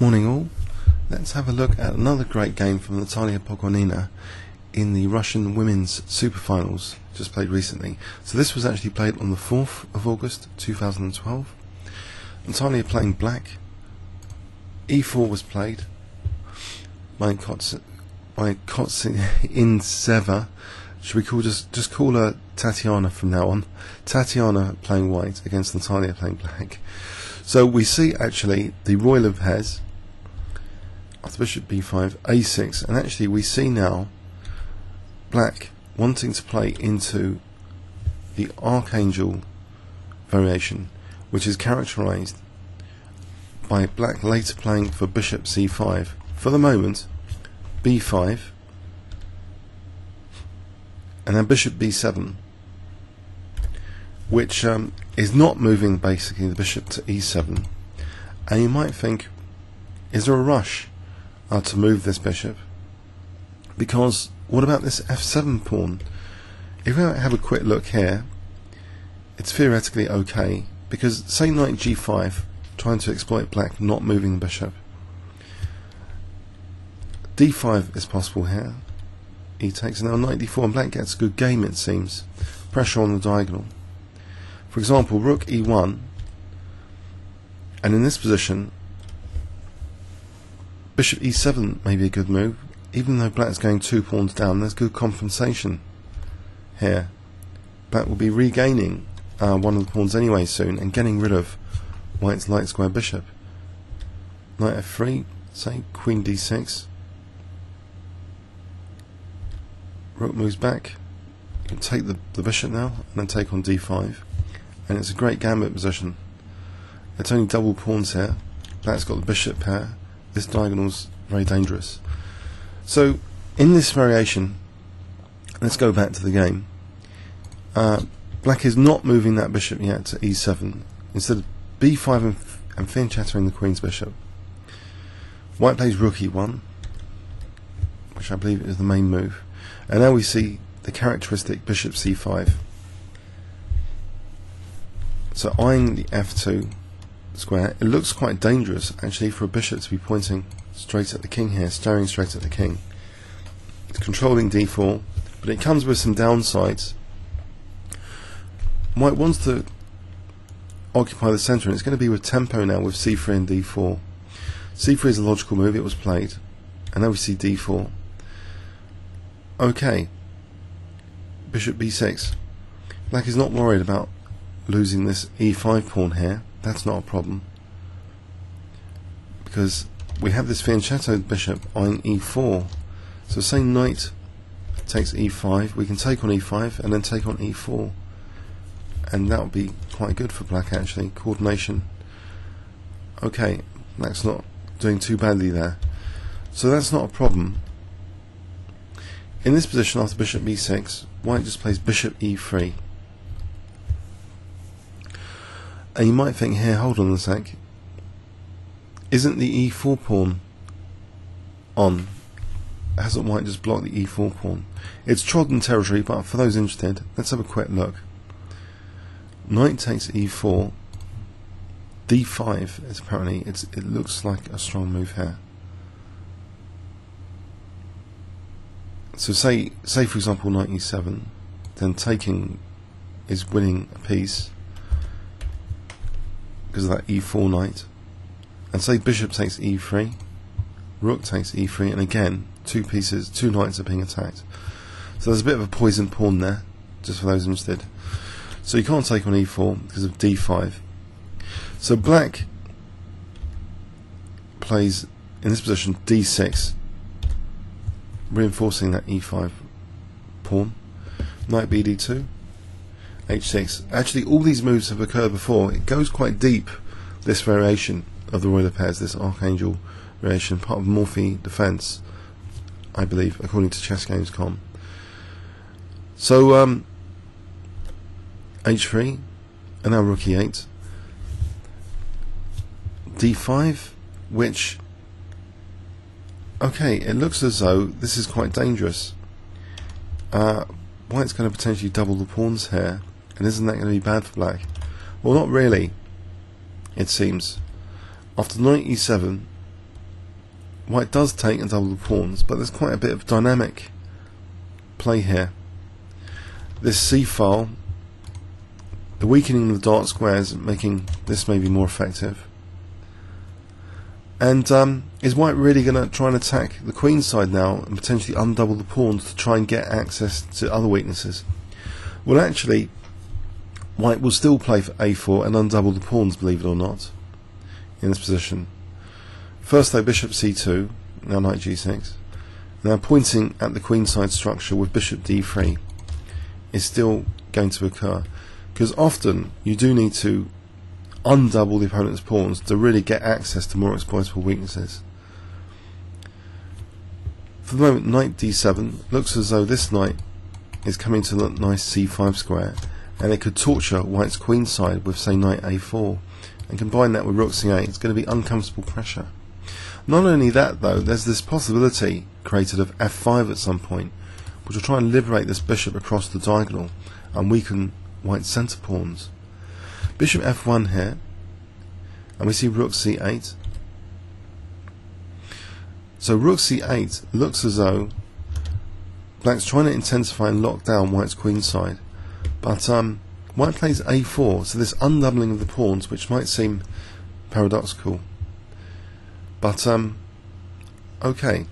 Morning all. Let's have a look at another great game from Natalia Pogonina in the Russian Women's Super Finals just played recently. So this was actually played on the 4th of August 2012. Natalia playing black. E4 was played by Kots by in Seva. Should we call just just call her Tatiana from now on? Tatiana playing white against Natalia playing black. So we see actually the Ruy Lopez bishop b5, a6, and actually we see now black wanting to play into the archangel variation, which is characterized by black later playing for bishop c5. For the moment, b5, and then bishop b7, which um, is not moving basically the bishop to e7. And you might think, is there a rush uh, to move this bishop? Because what about this f7 pawn? If we have a quick look here, it's theoretically okay because say knight g5 trying to exploit black not moving the bishop. d5 is possible here. He takes now knight d4 and black gets a good game it seems. Pressure on the diagonal. For example, rook e1 and in this position bishop e7 may be a good move even though black's going two pawns down, there's good compensation here. Black will be regaining uh, one of the pawns anyway soon and getting rid of white's light square bishop. Knight f3, say queen d6. Rook moves back. You can take the, the bishop now and then take on d5. And it's a great gambit position. It's only double pawns here. Black's got the bishop pair. This diagonal's very dangerous. So, in this variation, let's go back to the game. Uh, black is not moving that bishop yet to e7. Instead of b5 and, and fianchettoing the queen's bishop. White plays rook e1, which I believe is the main move. And now we see the characteristic bishop c5. So eyeing the f2 square, it looks quite dangerous actually for a bishop to be pointing straight at the king here, staring straight at the king. It's controlling d4, but it comes with some downsides. White wants to occupy the centre, and it's going to be with tempo now with c3 and d4. c3 is a logical move, it was played, and now we see d4. Okay, bishop b6. Black is not worried about losing this e5 pawn here, that's not a problem. Because we have this fianchettoed bishop on e4. So say knight takes e5, we can take on e5 and then take on e4. And that would be quite good for black actually, coordination. Okay, black's not doing too badly there. So that's not a problem. In this position after bishop b6, white just plays bishop e3. And you might think here, hold on a sec, isn't the e4 pawn on? Hasn't white just blocked the e4 pawn? It's trodden territory, but for those interested, let's have a quick look. Knight takes e4. d5 is apparently it's it looks like a strong move here. So say say for example knight e7, then taking is winning a piece because of that e4 knight and say bishop takes e3, rook takes e3, and again, two pieces, two knights are being attacked. So there's a bit of a poison pawn there, just for those interested. So you can't take on e4 because of d5. So black plays in this position d6, reinforcing that e5 pawn. Knight bd2, h6. Actually, all these moves have occurred before. It goes quite deep, this variation of the Ruy Lopez, this Archangel variation, part of Morphy defense, I believe, according to ChessGames.com. So, um, h3, and now rook e8, d5, which, okay, it looks as though this is quite dangerous. Uh, white's going to potentially double the pawns here, and isn't that going to be bad for black? Well, not really, it seems. After knight e7, white does take and double the pawns, but there's quite a bit of dynamic play here. This C file, the weakening of the dark squares, making this maybe more effective. And um, is White really going to try and attack the queen side now and potentially undouble the pawns to try and get access to other weaknesses? Well, actually, White will still play for a4 and undouble the pawns, believe it or not, in this position. First, though, bishop c2, now knight g6. Now, pointing at the queenside structure with bishop d3 is still going to occur because often you do need to undouble the opponent's pawns to really get access to more exploitable weaknesses. For the moment, knight d7 looks as though this knight is coming to the nice c5 square and it could torture white's queenside with say knight a4 and combine that with rook c8 it's going to be uncomfortable pressure. Not only that though, there's this possibility created of f5 at some point which will try and liberate this bishop across the diagonal and weaken white's centre pawns. Bishop f1 here, and we see rook c8. So rook c8 looks as though black's trying to intensify and lock down white's queen side, but um, white plays a4, so this undoubling of the pawns, which might seem paradoxical. But um, okay,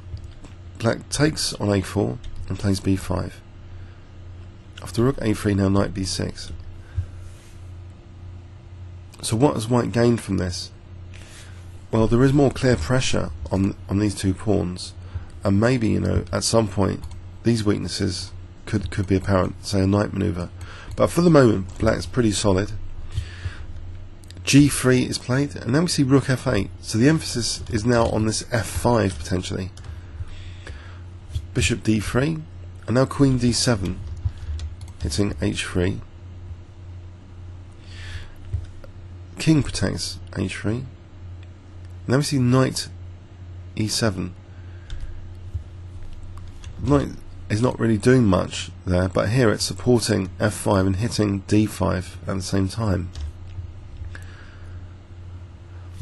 black takes on a4 and plays b5. After rook a3, now knight b6. So what has white gained from this? Well, there is more clear pressure on on these two pawns, and maybe you know at some point these weaknesses could could be apparent, say a knight maneuver. But for the moment, black's pretty solid. G3 is played, and then we see Rook F8. So the emphasis is now on this F5 potentially. Bishop D3, and now Queen D7, hitting H3. king protects h3. Now we see knight e7. Knight is not really doing much there, but here it's supporting f5 and hitting d5 at the same time.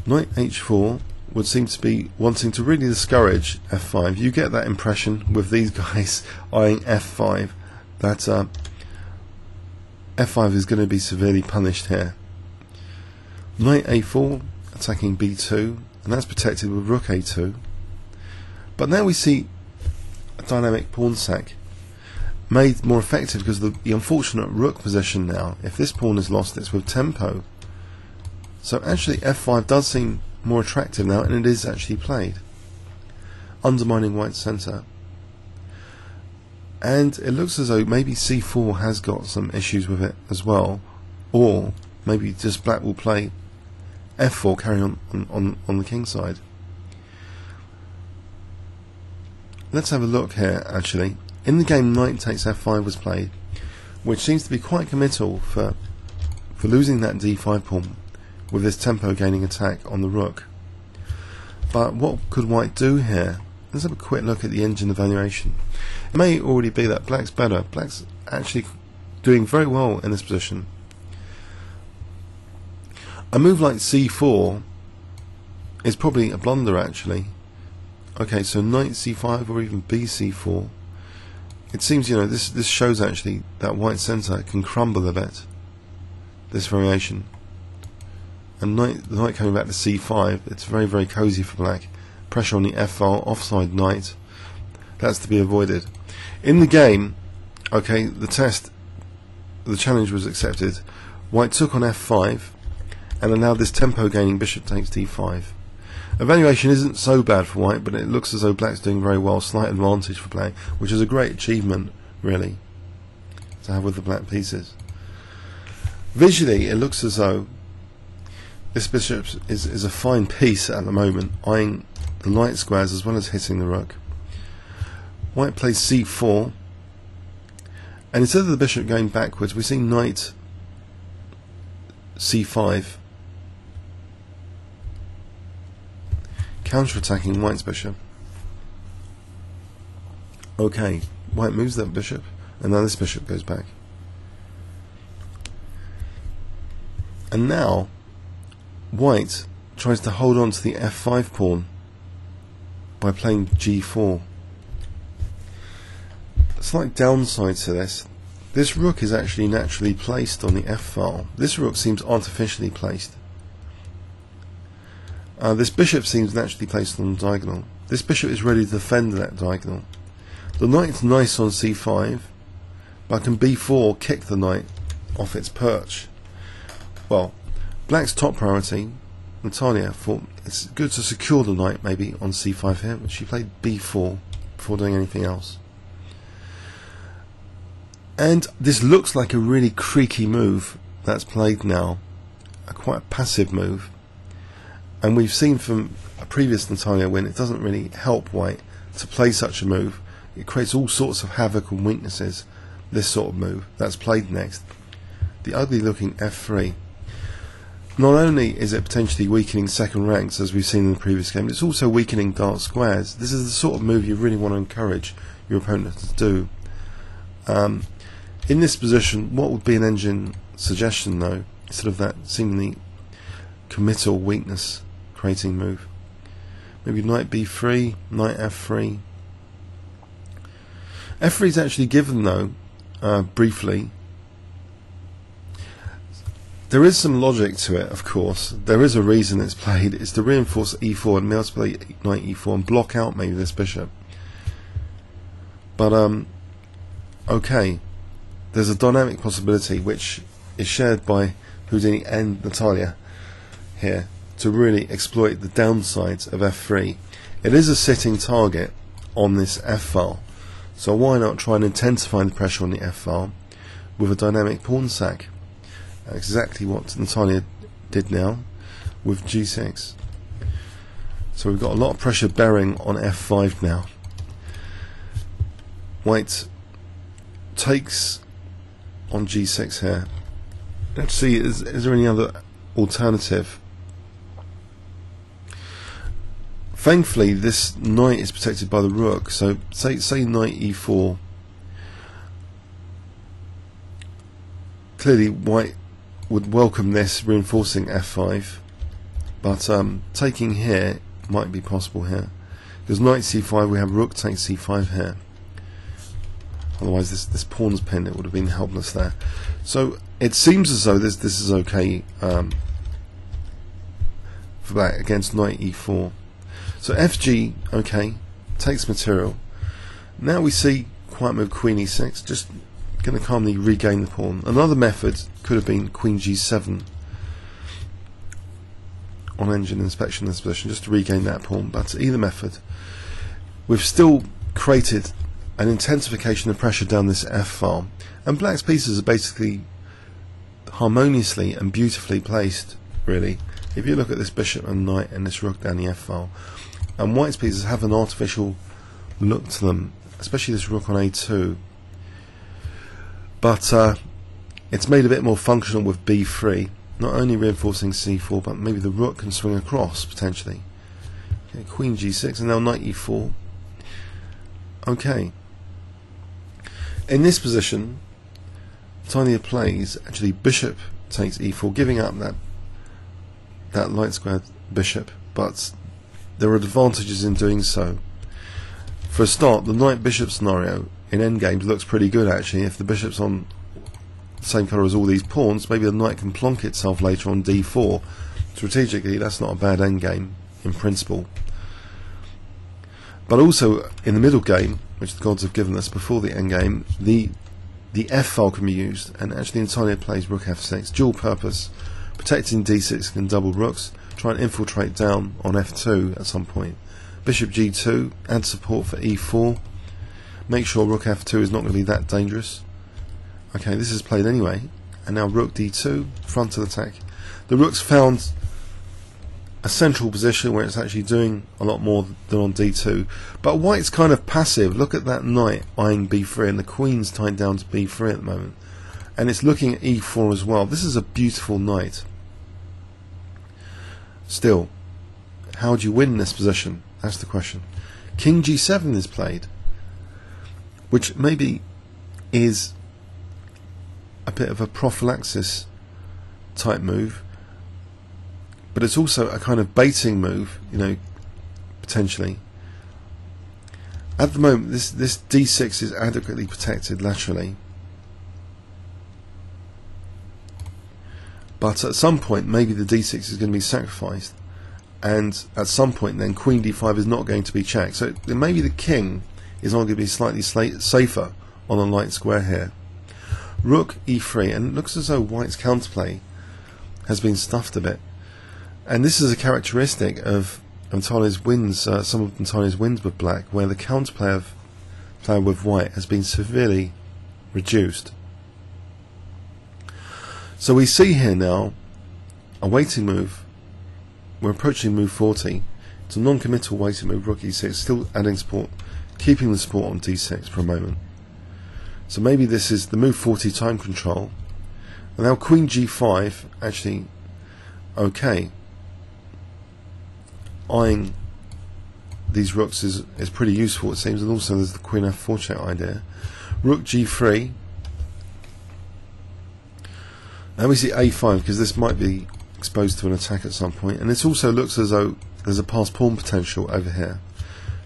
Knight h4 would seem to be wanting to really discourage f5. You get that impression with these guys eyeing f5 that uh, f5 is going to be severely punished here. Knight a4 attacking b2 and that's protected with rook a2 but now we see dynamic pawn sack made more effective because the, the unfortunate rook position now if this pawn is lost it's with tempo. So actually f5 does seem more attractive now and it is actually played. Undermining white's centre and it looks as though maybe c4 has got some issues with it as well. Or maybe just black will play f4 carrying on, on, on, on the king side. Let's have a look here actually. In the game knight takes f5 was played, which seems to be quite committal for for losing that d5 pawn with this tempo gaining attack on the rook. But what could white do here? Let's have a quick look at the engine evaluation. It may already be that black's better. Black's actually doing very well in this position. A move like c4 is probably a blunder actually. Okay, so knight c5 or even bc4. It seems, you know, this this shows actually that white centre can crumble a bit. This variation. And knight, the knight coming back to c5, it's very, very cosy for black. Pressure on the f file, offside knight. That's to be avoided. In the game, okay, the test, the challenge was accepted. White took on f5, and allowed this tempo gaining bishop takes d5. Evaluation isn't so bad for white, but it looks as though black's doing very well, slight advantage for black, which is a great achievement, really, to have with the black pieces. Visually, it looks as though this bishop is, is a fine piece at the moment, eyeing the light squares as well as hitting the rook. White plays c4, and instead of the bishop going backwards, we see knight c5 counter-attacking White's bishop. Okay, White moves that bishop, and now this bishop goes back. And now, White tries to hold on to the f5 pawn by playing g4. Slight downside to this, this rook is actually naturally placed on the f-file. This rook seems artificially placed. Uh, this bishop seems naturally placed on the diagonal. This bishop is ready to defend that diagonal. The knight's nice on c5, but can b4 kick the knight off its perch. Well, black's top priority, Natalia, thought it's good to secure the knight maybe on c5 here, but she played b4 before doing anything else. And this looks like a really creaky move that's played now, a quite passive move. And we've seen from a previous Natalia win, it doesn't really help White to play such a move. It creates all sorts of havoc and weaknesses, this sort of move that's played next. The ugly looking f3. Not only is it potentially weakening second ranks, as we've seen in the previous game, it's also weakening dark squares. This is the sort of move you really want to encourage your opponent to do. Um, in this position, what would be an engine suggestion though, instead of that seemingly committal weakness creating move? Maybe knight b3, knight f3. f3 is actually given though, uh, briefly. There is some logic to it, of course. There is a reason it's played. It's to reinforce e4 and be able to play knight e4 and block out maybe this bishop. But um, okay, there's a dynamic possibility which is shared by Houdini and Natalia here to really exploit the downsides of f3. It is a sitting target on this f file, so why not try and intensify the pressure on the f file with a dynamic pawn sack? Exactly what Natalia did now with g6. So we've got a lot of pressure bearing on f5 now. White takes on g6 here. Let's see, is, is there any other alternative? Thankfully, this knight is protected by the rook, so say, say knight e4. Clearly, white would welcome this, reinforcing f5, but um, taking here might be possible here. Because knight c5, we have rook takes c5 here. Otherwise, this this pawn's pin it would have been helpless there. So it seems as though this this is okay um, for black against knight e4. So fg okay takes material. Now we see quiet move queen e6. Just going to calmly regain the pawn. Another method could have been queen g7 on engine inspection in this position just to regain that pawn. But either method, we've still created an intensification of pressure down this F file. And black's pieces are basically harmoniously and beautifully placed, really. If you look at this bishop and knight and this rook down the F file, and white's pieces have an artificial look to them, especially this rook on A2. But uh, it's made a bit more functional with B3, not only reinforcing C4, but maybe the rook can swing across potentially. Okay, Queen G6 and now Knight E4. Okay. In this position, Tanya plays actually bishop takes e4, giving up that that light squared bishop, but there are advantages in doing so. For a start, the knight bishop scenario in endgames looks pretty good actually. If the bishop's on the same colour as all these pawns, maybe the knight can plonk itself later on d4. Strategically, that's not a bad endgame in principle. But also in the middle game, which the gods have given us before the endgame, the the f file can be used, and actually Natalia plays rook f6, dual purpose, protecting d6 and double rooks, try and infiltrate down on f2 at some point. Bishop g2, add support for e4, make sure rook f2 is not going to be that dangerous. Okay, this is played anyway, and now rook d2, frontal attack. The rook's found a central position where it's actually doing a lot more than on d2. But white's kind of passive. Look at that knight eyeing b3 and the queen's tied down to b3 at the moment. And it's looking at e4 as well. This is a beautiful knight. Still, how do you win this position? That's the question. King g7 is played, which maybe is a bit of a prophylaxis type move but it's also a kind of baiting move, you know, potentially. At the moment, this, this d6 is adequately protected laterally. But at some point, maybe the d6 is going to be sacrificed. And at some point, then queen d5 is not going to be checked. So maybe the king is only going to be slightly safer on a light square here. Rook e3, and it looks as though white's counterplay has been stuffed a bit. And this is a characteristic of Montano's wins, uh, some of Montano's wins with black, where the counterplay of play with white has been severely reduced. So we see here now a waiting move. We're approaching move 40. It's a non-committal waiting move, rook e6, still adding support, keeping the support on d6 for a moment. So maybe this is the move 40 time control. And now queen g5, actually, okay. Eyeing these rooks is, is pretty useful it seems, and also there's the queen f4 check idea. Rook g3. Now we see a5 because this might be exposed to an attack at some point, and it also looks as though there's a pass pawn potential over here.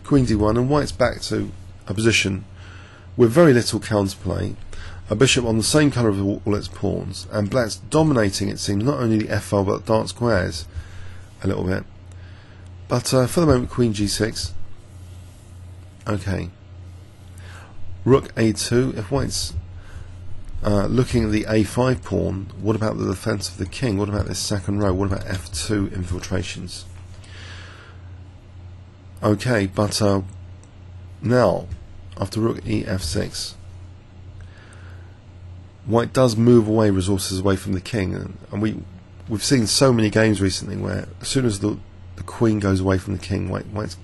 Queen d1, and white's back to a position with very little counterplay. A bishop on the same colour of all its pawns, and black's dominating, it seems, not only the f file but the dark squares a little bit. But uh, for the moment, queen g6. Okay. Rook a2. If white's uh, looking at the a5 pawn, what about the defence of the king? What about this second row? What about f2 infiltrations? Okay, but uh, now, after rook e f6, white does move away resources away from the king, and, and we we've seen so many games recently where as soon as the the queen goes away from the king. White, white's,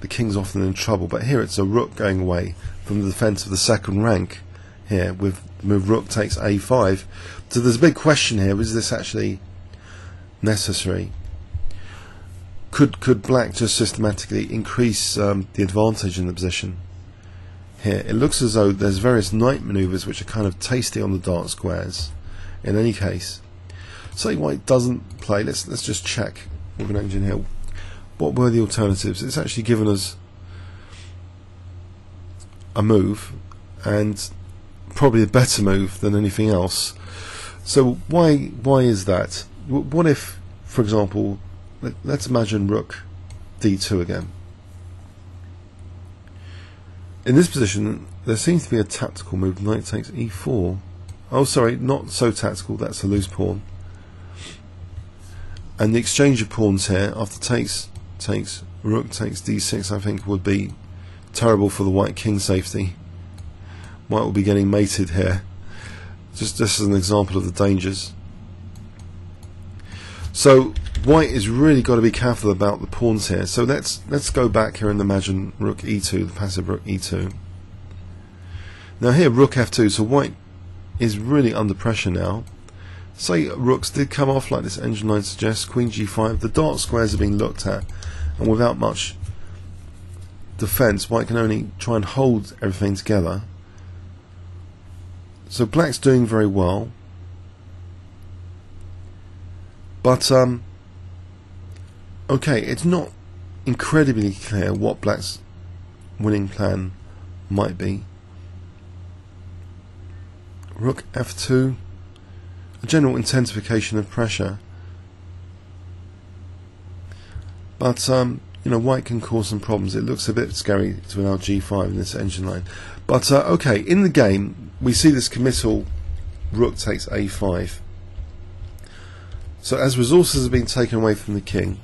the king's often in trouble. But here it's a rook going away from the defence of the second rank. Here with move rook takes a5. So there's a big question here: is this actually necessary? Could could black just systematically increase um, the advantage in the position? Here it looks as though there's various knight manoeuvres which are kind of tasty on the dark squares. In any case, say white doesn't play. Let's let's just check with an engine here. What were the alternatives? It's actually given us a move and probably a better move than anything else. So why why is that? What if, for example, let, us imagine Rook d2 again. In this position, there seems to be a tactical move. Knight takes e4. Oh, sorry, not so tactical. That's a loose pawn. And the exchange of pawns here, after takes, takes, rook takes d6, I think would be terrible for the white king safety. White will be getting mated here. Just, just as an example of the dangers. So white is really got to be careful about the pawns here. So let's let's go back here and imagine rook e2, the passive rook e2. Now here rook f2, so white is really under pressure now. Say rooks did come off like this engine line suggests, queen g5, the dark squares are being looked at, and without much defence, white can only try and hold everything together. So black's doing very well. But, um, okay, it's not incredibly clear what black's winning plan might be. Rook f2 a general intensification of pressure. But um, you know, white can cause some problems. It looks a bit scary to an LG5 in this engine line. But uh, okay, in the game, we see this committal rook takes a5. So as resources have been taken away from the king,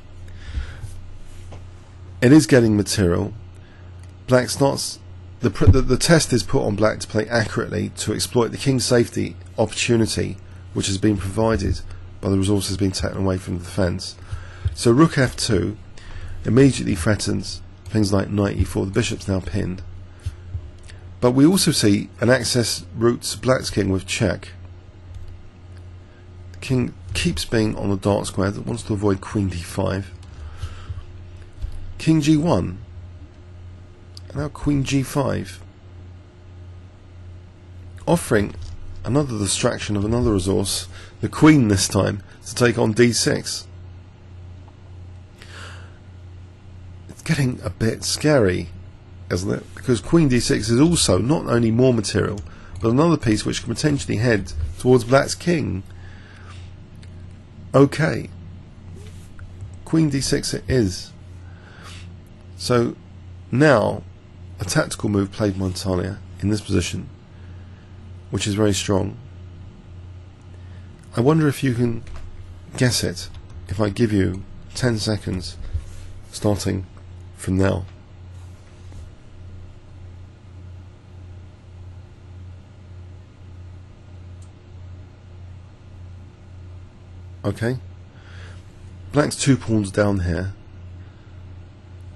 it is getting material. Black's starts the, the the test is put on black to play accurately to exploit the king's safety opportunity which has been provided by the resources being taken away from the defence. So rook f2 immediately threatens things like knight e4. The bishop's now pinned. But we also see an access route to black's king with check. The king keeps being on the dark square that wants to avoid queen d5. King g1. And now queen g5. Offering another distraction of another resource, the queen this time, to take on d6. It's getting a bit scary isn't it? Because queen d6 is also not only more material, but another piece which can potentially head towards black's king. Okay. Queen d6 it is. So now a tactical move played by Natalia in this position, which is very strong. I wonder if you can guess it if I give you 10 seconds starting from now. Okay? Black's two pawns down here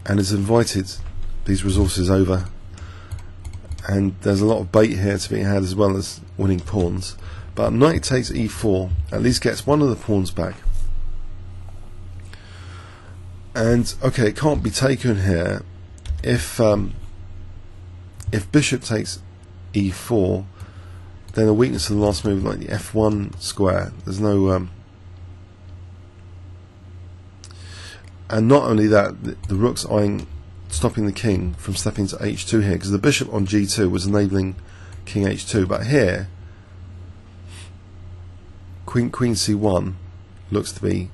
and has invited these resources over. And there's a lot of bait here to be had as well as winning pawns. But knight takes e4 at least gets one of the pawns back. And okay it can't be taken here if um, if bishop takes e4 then a weakness of the last move like the f1 square there's no um, and not only that, the, the rook's eyeing stopping the king from stepping to h2 here because the bishop on g2 was enabling king h2 but here queen queen c1 looks to be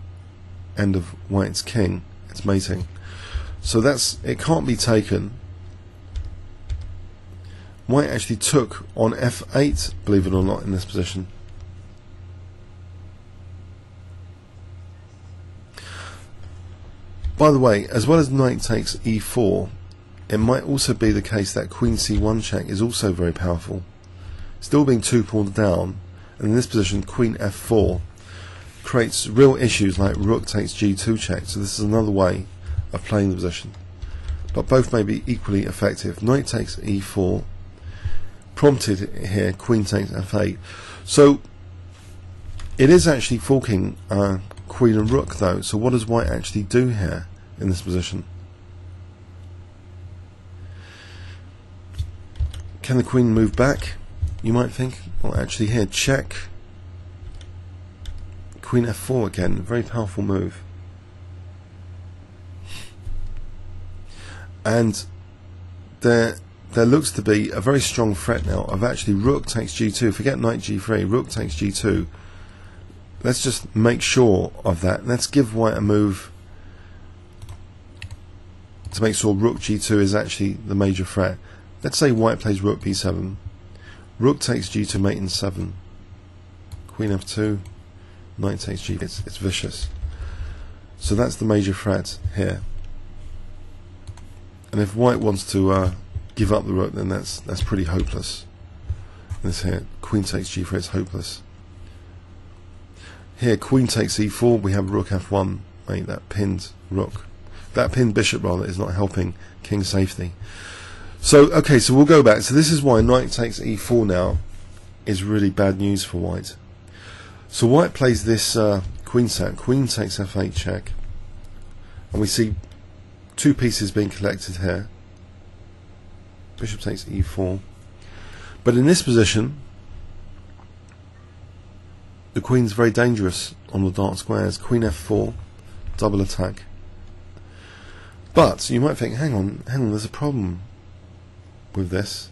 end of white's king. It's mating. So that's it can't be taken. White actually took on f8 believe it or not in this position By the way, as well as knight takes e4, it might also be the case that queen c1 check is also very powerful. Still being two pawns down, and in this position queen f4 creates real issues like rook takes g2 check, so this is another way of playing the position. But both may be equally effective. Knight takes e4, prompted here, queen takes f8. So it is actually forking uh, queen and rook though, so what does white actually do here in this position? Can the queen move back? You might think. Well, actually here, check. Queen f4 again, very powerful move. And there there looks to be a very strong threat now of actually rook takes g2. Forget knight g3, rook takes g2 let's just make sure of that. Let's give white a move to make sure rook g2 is actually the major threat. Let's say white plays rook b7. Rook takes g2 mate in 7. Queen f2. Knight takes g. It's, it's vicious. So that's the major threat here. And if white wants to uh, give up the rook, then that's that's pretty hopeless. This here, queen takes g3, it's hopeless. Here, queen takes e4, we have rook f1, mate, that pinned rook. That pinned bishop, rather, is not helping king safety. So, okay, so we'll go back. So this is why knight takes e4 now is really bad news for white. So white plays this uh, queen set. Queen takes f8 check. And we see two pieces being collected here. Bishop takes e4. But in this position, the queen's very dangerous on the dark squares. Queen f4, double attack. But you might think, hang on, hang on, there's a problem with this.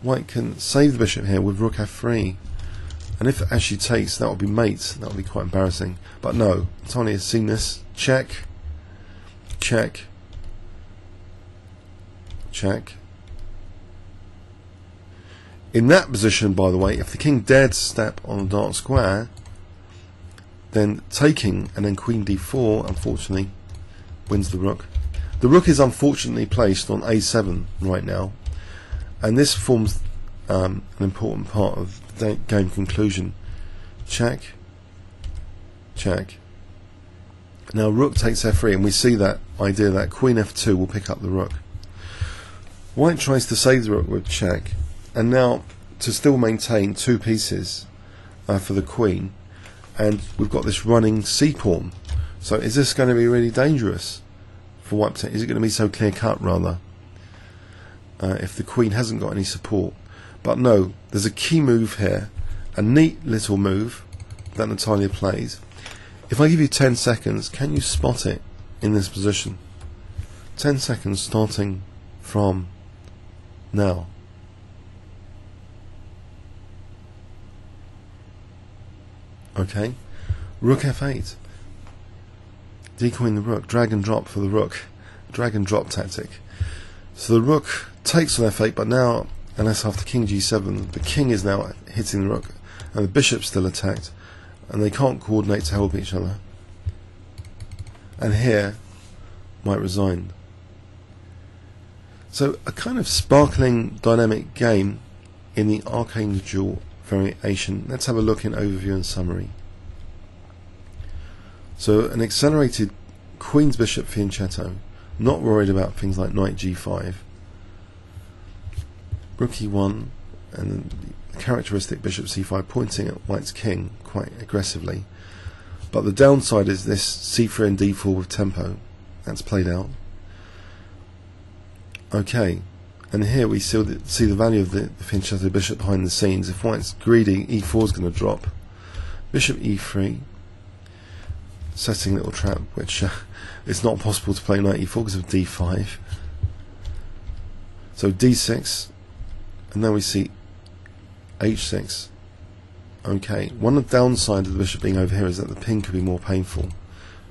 White can save the bishop here with rook f3. And if as she takes, that would be mate. That would be quite embarrassing. But no, Tony has seen this. Check. Check. Check. In that position, by the way, if the king dared step on a dark square, then taking and then queen d4, unfortunately, wins the rook. The rook is unfortunately placed on a7 right now, and this forms um, an important part of the game conclusion. Check, check. Now rook takes f3, and we see that idea that queen f2 will pick up the rook. White tries to save the rook with check, and now to still maintain two pieces uh, for the queen and we've got this running c pawn so is this going to be really dangerous for white is it going to be so clear cut rather uh, if the queen hasn't got any support? But no there's a key move here a neat little move that Natalia plays. If I give you 10 seconds can you spot it in this position? 10 seconds starting from now. Okay, rook f8. Decoying the rook, drag and drop for the rook, drag and drop tactic. So the rook takes on f8, but now, unless after king g7, the king is now hitting the rook, and the bishop's still attacked, and they can't coordinate to help each other. And here, might resign. So a kind of sparkling dynamic game in the Archangel variation. Let's have a look in overview and summary. So an accelerated Queen's Bishop fianchetto, not worried about things like Knight G5, Rook E1, and the characteristic Bishop C5 pointing at White's King quite aggressively. But the downside is this C3 and D4 with tempo. That's played out. Okay, and here we see the, see the value of the, fianchetto bishop behind the scenes. If white's greedy, e4 is going to drop. Bishop e3, setting little trap, which uh, it's not possible to play knight e4 because of d5. So d6, and then we see h6. Okay, one of the downside of the bishop being over here is that the pin could be more painful.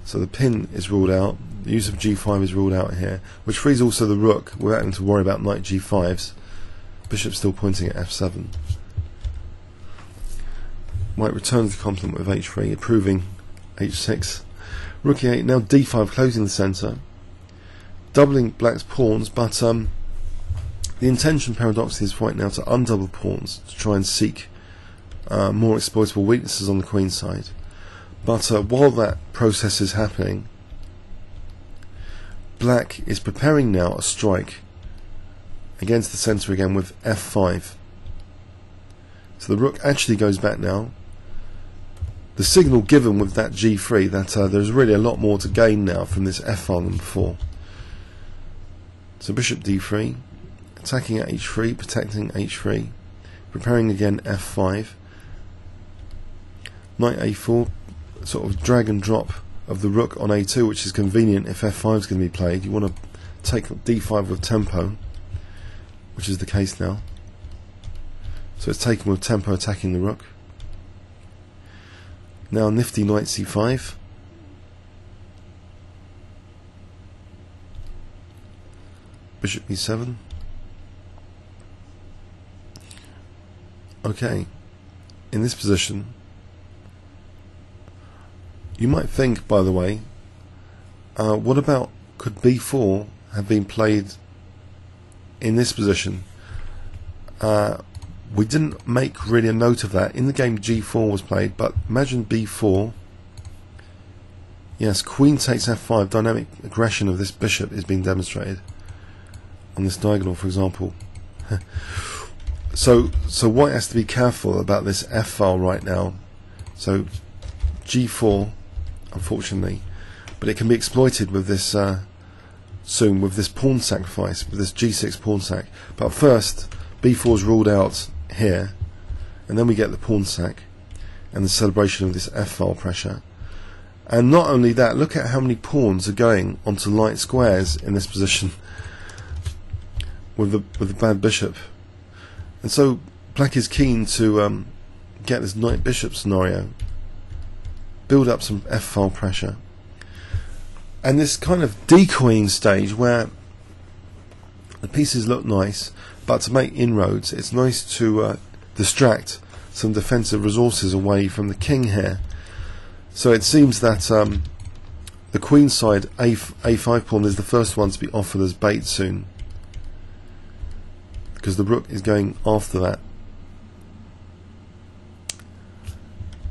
So the pin is ruled out, the use of g5 is ruled out here, which frees also the rook without having to worry about knight g5s. Bishop still pointing at f7. White returns the complement with h3, approving h6. Rook e8, now d5 closing the centre, doubling black's pawns, but um, the intention paradoxically is for white now to undouble pawns to try and seek uh, more exploitable weaknesses on the queen side. But uh, while that process is happening, black is preparing now a strike against the centre again with f5. So the rook actually goes back now. The signal given with that g3 that uh, there's really a lot more to gain now from this f file than before. So bishop d3, attacking at h3, protecting h3, preparing again f5, knight a4, sort of drag and drop of the rook on a2, which is convenient if f5 is going to be played. You want to take d5 with tempo, which is the case now. So it's taken with tempo attacking the rook. Now nifty knight c5. Bishop e7. Okay, in this position, you might think, by the way, uh, what about could b4 have been played in this position? Uh, we didn't make really a note of that. In the game, g4 was played, but imagine b4. Yes, queen takes f5. Dynamic aggression of this bishop is being demonstrated on this diagonal, for example. so, so white has to be careful about this f file right now. So, g4 unfortunately. But it can be exploited with this uh, soon, with this pawn sacrifice, with this g6 pawn sack. But first, b4 is ruled out here, and then we get the pawn sack and the celebration of this f-file pressure. And not only that, look at how many pawns are going onto light squares in this position with the with the bad bishop. And so black is keen to um, get this knight bishop scenario build up some F file pressure. And this kind of decoying stage where the pieces look nice, but to make inroads, it's nice to uh, distract some defensive resources away from the king here. So it seems that um, the queen side a a5 pawn is the first one to be offered as bait soon, because the rook is going after that.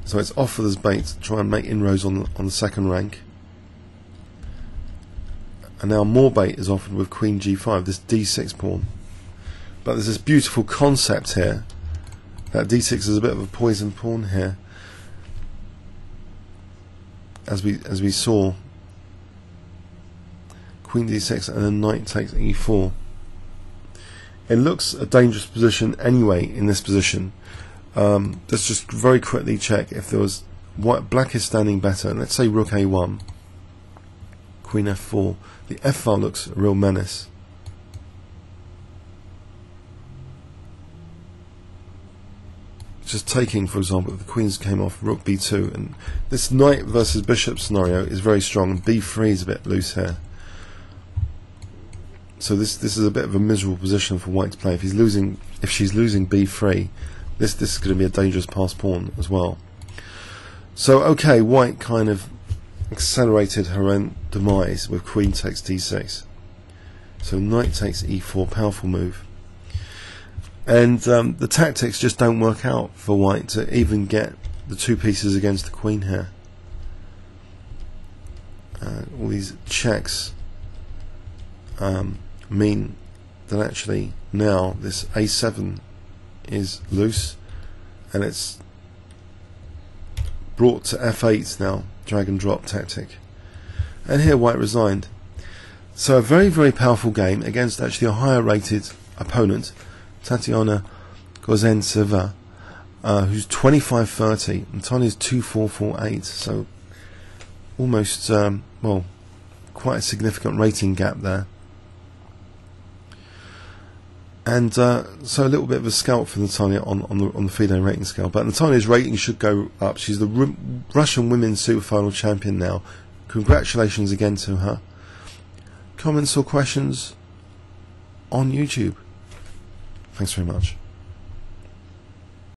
So it's off for bait to try and make inroads on the, on the second rank. And now more bait is offered with queen g5, this d6 pawn. But there's this beautiful concept here that d6 is a bit of a poison pawn here. As we as we saw, queen d6 and then knight takes e4. It looks a dangerous position anyway in this position um, let's just very quickly check if there was white black is standing better. Let's say rook a1, queen f4. The f file looks a real menace. Just taking, for example, the queens came off rook b2, and this knight versus bishop scenario is very strong, and b3 is a bit loose here. So this this is a bit of a miserable position for white to play. If he's losing, if she's losing b3, this this is going to be a dangerous pass pawn as well. So okay, white kind of accelerated her own demise with queen takes d6. So knight takes e4, powerful move. And um, the tactics just don't work out for white to even get the two pieces against the queen here. Uh, all these checks um, mean that actually now this a7 is loose and it's brought to f8 now, drag and drop tactic. And here white resigned. So a very, very powerful game against actually a higher rated opponent, Tatiana Kosintseva, uh, who's 25-30, and Tonia's 2-4-4-8, so almost, um, well, quite a significant rating gap there. And uh, so a little bit of a scalp for Natalia on, on the on the FIDE rating scale. But Natalia's rating should go up. She's the R- Russian Women's Super Final champion now. Congratulations again to her. Comments or questions on YouTube. Thanks very much.